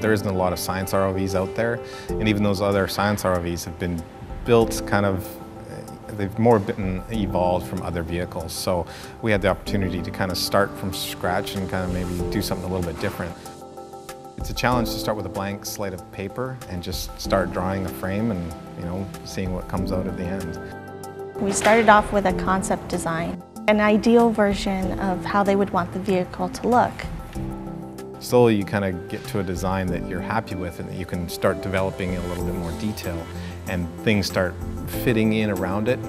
There isn't a lot of science ROVs out there, and even those other science ROVs have been built kind of they've more been evolved from other vehicles. So we had the opportunity to kind of start from scratch and kind of maybe do something a little bit different. It's a challenge to start with a blank slate of paper and just start drawing a frame and, you know, seeing what comes out at the end. We started off with a concept design an ideal version of how they would want the vehicle to look. Slowly you kind of get to a design that you're happy with and that you can start developing in a little bit more detail and things start fitting in around it.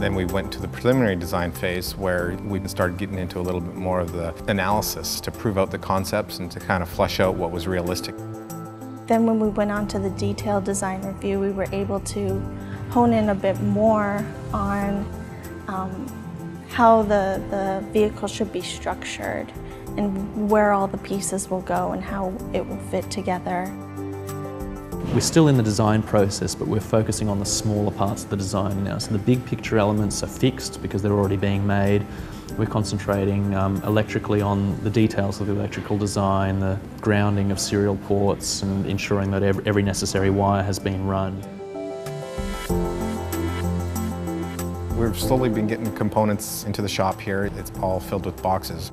Then we went to the preliminary design phase where we started getting into a little bit more of the analysis to prove out the concepts and to kind of flesh out what was realistic. Then when we went on to the detailed design review, we were able to hone in a bit more on um, how the, the vehicle should be structured and where all the pieces will go and how it will fit together. We're still in the design process, but we're focusing on the smaller parts of the design now. So the big picture elements are fixed because they're already being made. We're concentrating um, electrically on the details of the electrical design, the grounding of serial ports and ensuring that every necessary wire has been run. We've slowly been getting components into the shop here. It's all filled with boxes.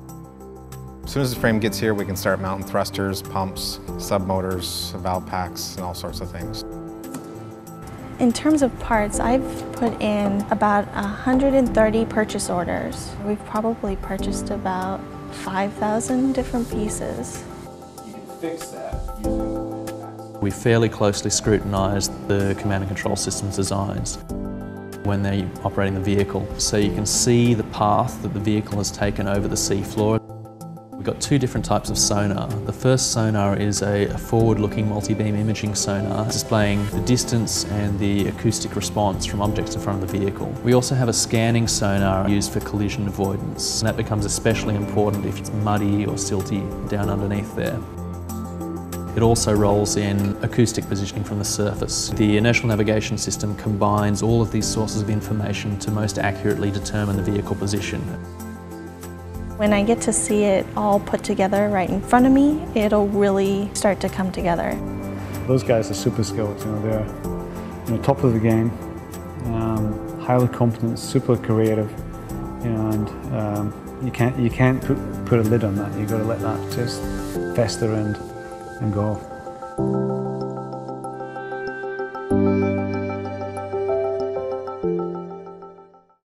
As soon as the frame gets here, we can start mounting thrusters, pumps, sub-motors, valve packs, and all sorts of things. In terms of parts, I've put in about 130 purchase orders. We've probably purchased about 5,000 different pieces. You can fix that We fairly closely scrutinised the command and control systems designs when they're operating the vehicle. So you can see the path that the vehicle has taken over the seafloor. We've got two different types of sonar. The first sonar is a, forward-looking multi-beam imaging sonar displaying the distance and the acoustic response from objects in front of the vehicle. We also have a scanning sonar used for collision avoidance. And that becomes especially important if it's muddy or silty down underneath there. It also rolls in acoustic positioning from the surface. The inertial navigation system combines all of these sources of information to most accurately determine the vehicle position. When I get to see it all put together right in front of me, it'll really start to come together. Those guys are super skilled, you know, they're you know, top of the game, um, highly competent, super creative, you know, and um, you can't, you can't put, put a lid on that, you've got to let that just fester and, and go.